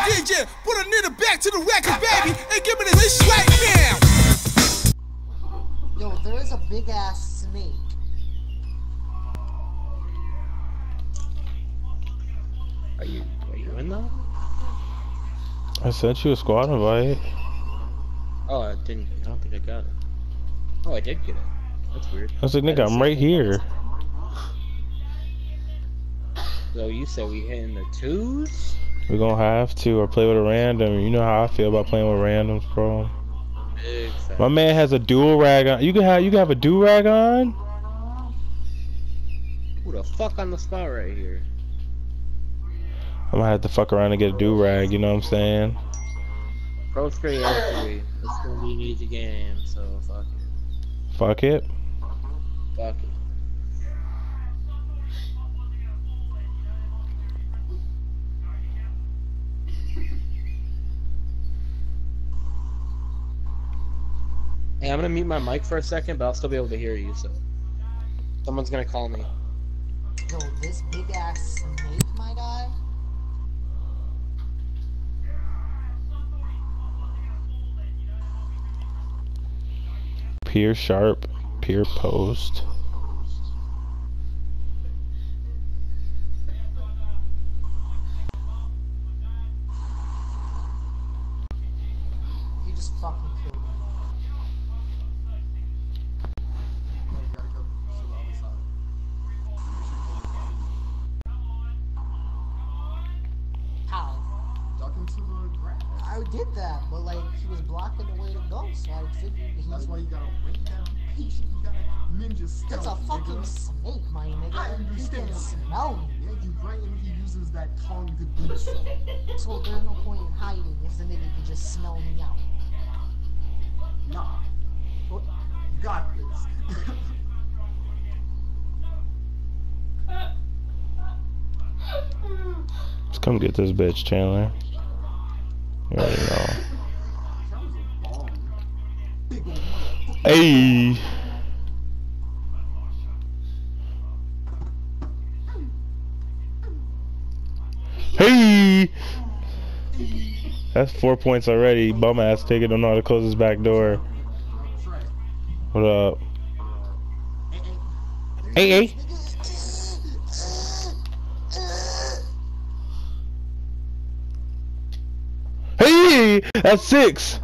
DJ, put a nigga back to the record, baby, and give me this right now. Yo, there is a big ass snake. Are you are you in though? I sent you a squad invite. Oh, I didn't. I don't think I got it. Oh, I did get it. That's weird. I was like, nigga, I'm right here. So you said we hitting the twos? We're gonna have to, or play with a random. You know how I feel about playing with randoms, bro. Fat. My man has a dual rag on. You can have, you can have a dual rag on. Who the fuck on the spot right here? I'm gonna have to fuck around and get a do rag. You know what I'm saying? Pro screen L3. It's gonna be an easy game, so fuck it. Fuck it. Fuck it. Hey, I'm gonna mute my mic for a second, but I'll still be able to hear you, so. Someone's gonna call me. Yo, this big ass snake, my guy. Peer sharp. Peer post. I did that, but like he was blocking the way to go, so I figured he. That's why you gotta wait down patient. You gotta ninja stealth. It's a fucking nigga. snake, my nigga. I He understand. can smell me. Yeah, you right, and he uses that tongue to do so. So there's no point in hiding if the nigga can just smell me out. Nah. What? You got this. Let's come get this bitch, Chandler. Hey. Hey. That's four points already. Bum ass ticket. Don't know how to close his back door. What up? Hey, hey. That's six.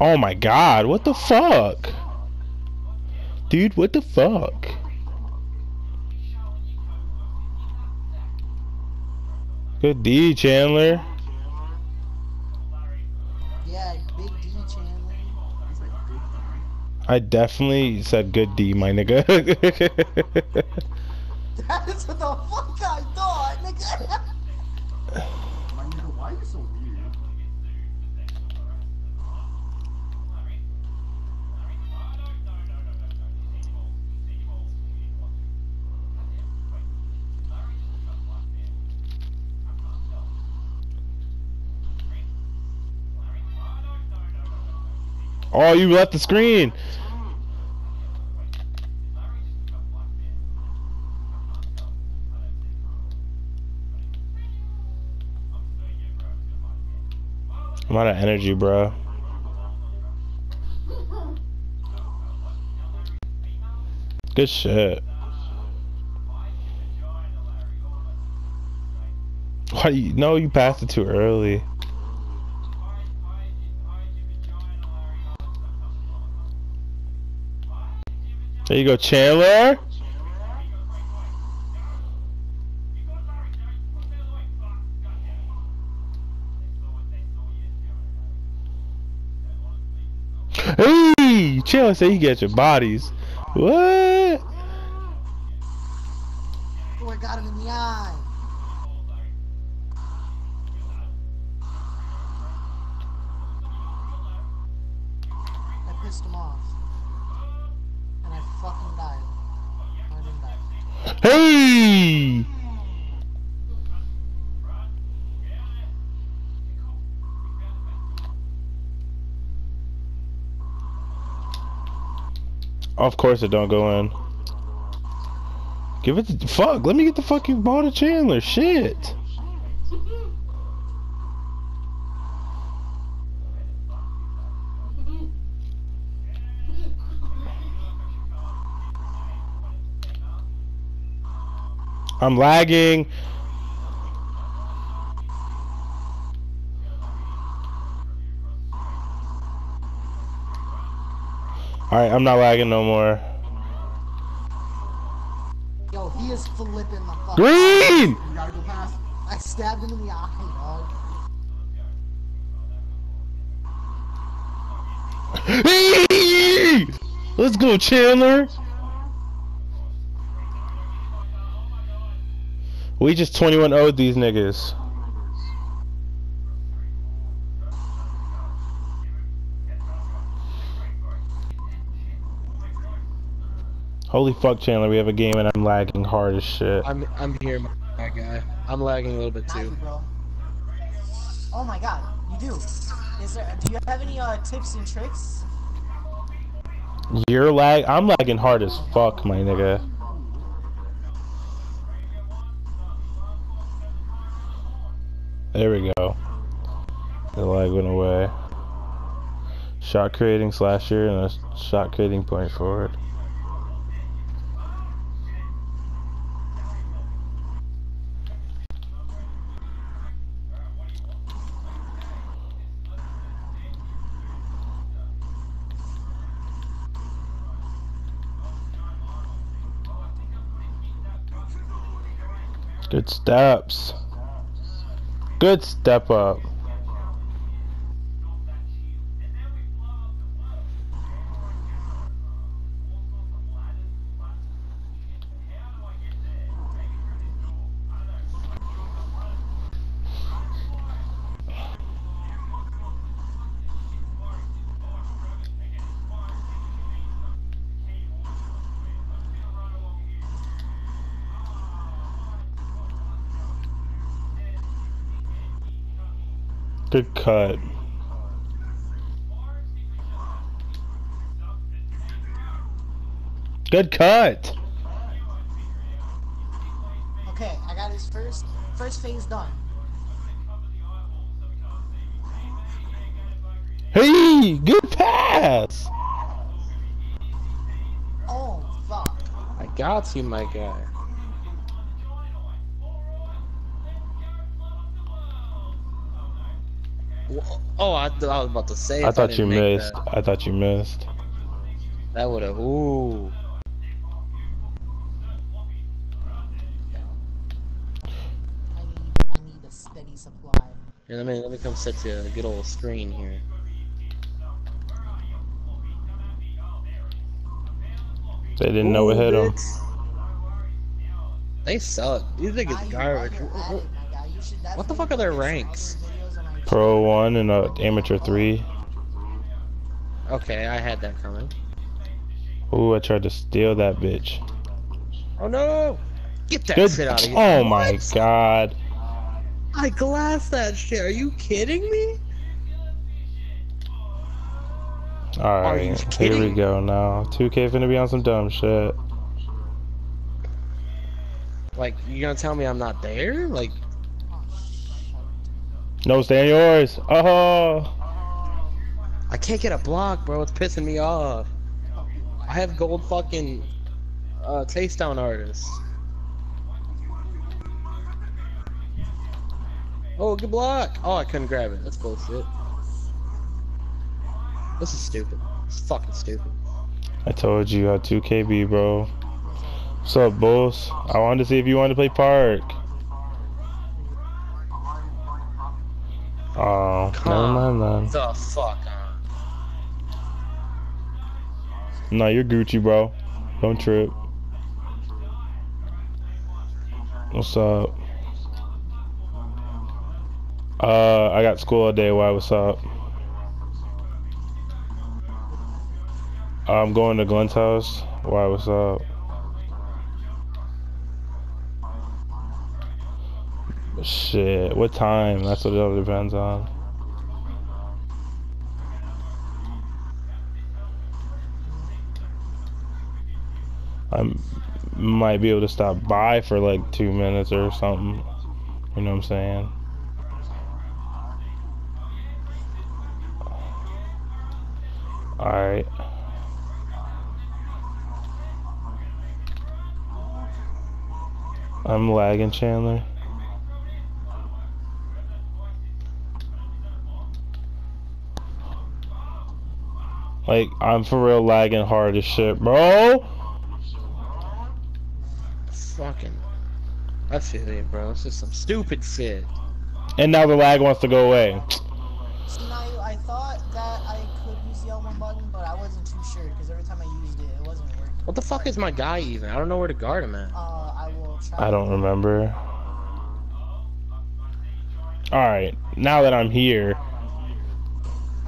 Oh my god, what the fuck? Dude, what the fuck? Good D, Chandler. Yeah, big D Chandler. He's like big guy. I definitely said good D, my nigga. That's what the fuck I thought, nigga. My nigga, why are you so oh, you left the screen. I'm out of energy, bro. Good shit. Why you no you passed it too early. There you go, Chandler. Hey, Chandler said you get your bodies. What? fucking. I didn't die. Hey! Of course it don't go in. Give it the fuck. Let me get the fucking ball to Chandler. Shit. I'm lagging. Alright, I'm not lagging no more. Yo, he is flipping the fuck. Green! Go. I stabbed him in the eye, dog. Let's go, Chandler. We just 21 0'd these niggas. Holy fuck, Chandler, we have a game and I'm lagging hard as shit. I'm I'm here, my my guy. I'm lagging a little bit too. bro. Oh my god, you do. Is there? Do you have any uh, tips and tricks? You're lag. I'm lagging hard as fuck, my nigga. There we go. The lag went away. Shot creating slasher and a shot creating point forward. Good steps. Good step up. Good cut. Good cut. Okay, I got his first first phase done. Hey, good pass. Oh fuck. I got you, my guy. Oh, I, th- I was about to say. I if thought you missed. That, I thought you missed. that would have. Ooh. I need I need a steady supply. Here, let me let me come set you a good old screen here. They didn't know what hit them. They suck. These Now niggas you- garbage. now you're at it, my guy. You should What the fuck are their look at ranks? other videos on our Pro one and a amateur three. Okay, I had that coming. Ooh, I tried to steal that bitch. Oh no! Get that Good. shit out of here. Oh my What? god. I glassed that shit. Are you kidding me? Alright, here we go now. 2K finna be on some dumb shit. Like, you gonna tell me I'm not there? Like. No, stay on yours. Oh. I can't get a block, bro. It's pissing me off. I have gold fucking uh, taste down artists. Oh, good block. Oh, I couldn't grab it. That's bullshit. This is stupid. It's fucking stupid. I told you I had 2KB, bro. What's up, boss? I wanted to see if you wanted to play Park. Oh, never Come mind then. The fuck on. No, you're Gucci, bro. Don't trip. What's up? Uh, I got school all day. Why? What's up? I'm going to Glenn's house. Why? What's up? Shit. What time? That's what it all depends on. I might be able to stop by for like two minutes or something. You know what I'm saying? Alright. I'm lagging, Chandler. Like, I'm for real lagging hard as shit, bro. Fucking. I feel you, bro. It's just some stupid shit. And now the lag wants to go away. See, now I thought that I could use the L1 button, but I wasn't too sure because every time I used it, it wasn't working. What the fuck is my guy even? I don't know where to guard him at. Uh, I will try. I don't remember. Alright, now that I'm here,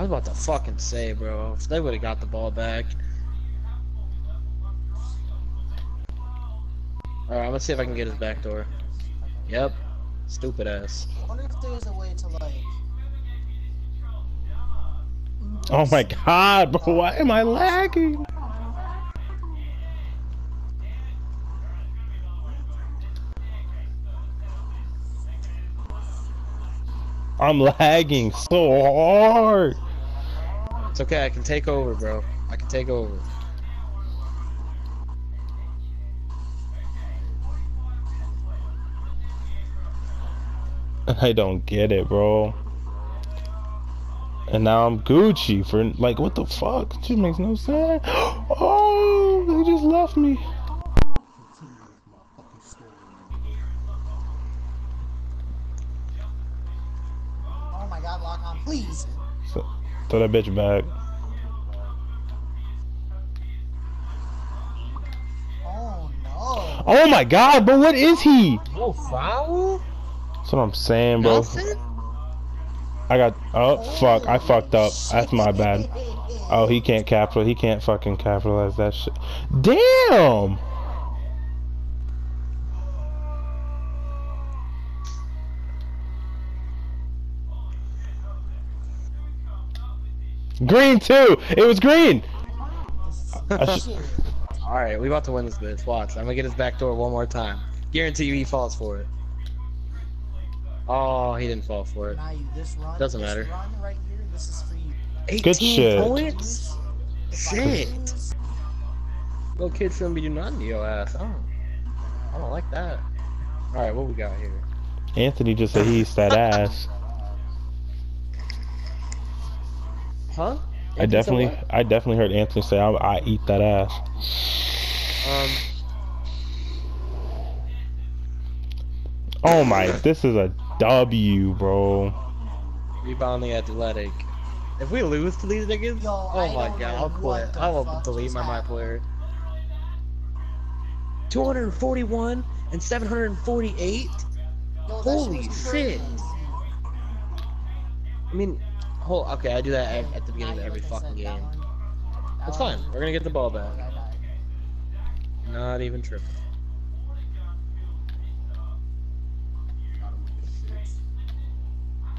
I was about to fucking say, bro. If they would have got the ball back. Alright, I'm gonna see if I can get his back door. Yep. Stupid ass. I wonder if there's a way to like. oh my god, bro, why am I lagging? I'm lagging so hard. It's okay, I can take over, bro. I can take over. I don't get it, bro. And now I'm Gucci for like what the fuck? It just makes no sense. Oh, they just left me. Continue with my fucking story. Oh my god, lock on, please. Throw that bitch back. Oh no. Oh my god, bro, what is he? No foul? That's what I'm saying, bro. Nothing? I got. Oh fuck, I fucked up. That's my bad. Oh, he can't capital. He can't fucking capitalize that shit. Damn. Green too. It was green. I sh- Shit. Alright, we about to win this bitch. Watch. I'm gonna get his back door one more time. Guarantee you he falls for it. Oh, he didn't fall for it. Now you this run. Doesn't matter. Run right here. This is for you. 18 shit. points? If Shit. lose, Little kid shouldn't be doing nothing to your ass. I don't, I don't like that. Alright, what we got here? Anthony just said he eats that ass. Huh? I definitely, I definitely heard Anthony say I, I eat that ass. Um, Oh my, this is a W, bro. rebounding athletic. If we lose to these niggas, Yo, oh I my god, I'll quit. I will fuck delete my my player. 241 and 748? yo, Holy shit was shit. crazy. I mean, hold, okay, I do that at, at the beginning of every fucking game. one- that That's fine. We're gonna get the ball back. Not even tripping. Got him with.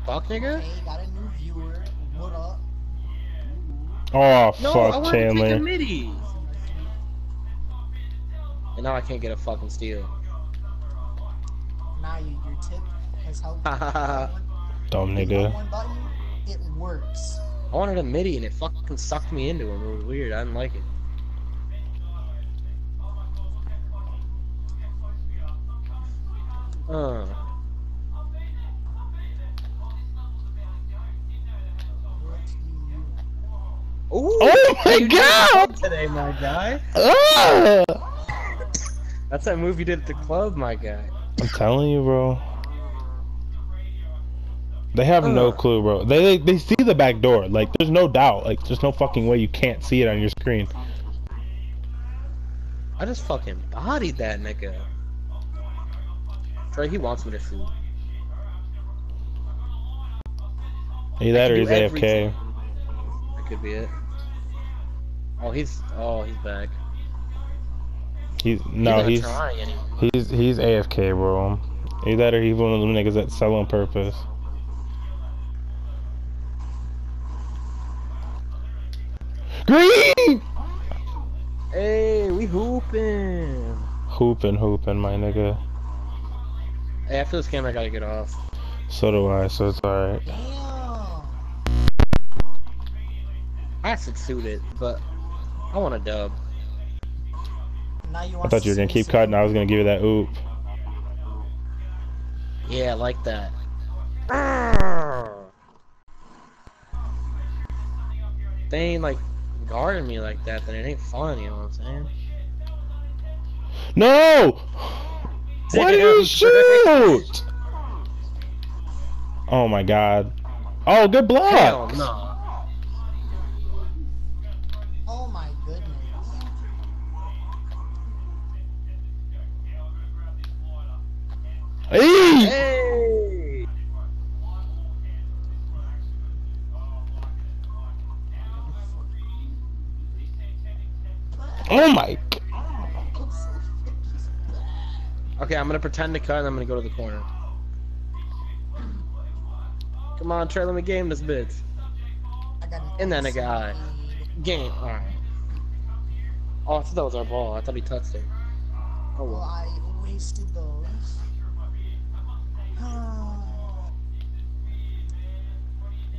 Fuck, nigga? Okay, got a new viewer. What up? Oh No, I fuck, wanted to take a Chandler. midi. And now I can't get a fucking steal. Now you, your tip has helped. Dumb Hit nigga. One button, it works. I wanted a midi and it fucking sucked me into him. It was weird. I didn't like it. Uh, Ooh, Oh my God! Today, my guy. Ah! That's that move you did at the club, my guy. I'm telling you, bro. They have no clue, bro. They, they they see the back door. Like, there's no doubt. Like, there's no fucking way you can't see it on your screen. I just fucking bodied that nigga. Trey, he wants me to shoot. Either that or he's. AFK. That could be it. Oh, he's oh he's back. He's no, not he's he's he's AFK, bro. Either that or he's one of them niggas that sell on purpose. Green. Hey, we hooping. hooping. Hooping, hooping, my nigga. Hey, after this game, I gotta get off. So do I, so it's alright. I suit it, but I want a dub. Now you I thought you were gonna keep cutting, I was gonna give you that oop. Yeah, I like that. They ain't like guarding me like that, then it ain't fun, you know what I'm saying? No! Why did you shoot? Oh my god. Oh, good block! Hell no. Oh my goodness. Hey! Hey! Oh my. Okay, I'm gonna pretend to cut and I'm gonna go to the corner. Come on, Trey, let me game this bitch. I got an And then a insane guy. Game, alright. Oh, I thought that was our ball. I thought he touched it. Oh Well, well. I wasted those.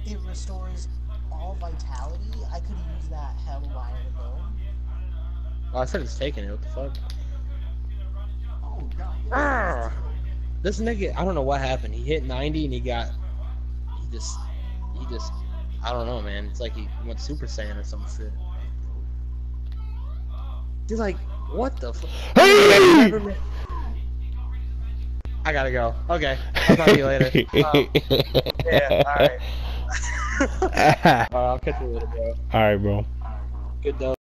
it restores all vitality. I could have used that hell a while ago. Oh, I said he's taking it. What the fuck? Oh god. Ah! This nigga, I don't know what happened. He hit 90 and he got. He just. He just. I don't know, man. It's like he went Super Saiyan or some shit. He's like, what the fuck? Hey! I gotta go. Okay. I'll talk to you later. Um, yeah, alright. alright, I'll catch you later, bro. Alright, bro. Good dub.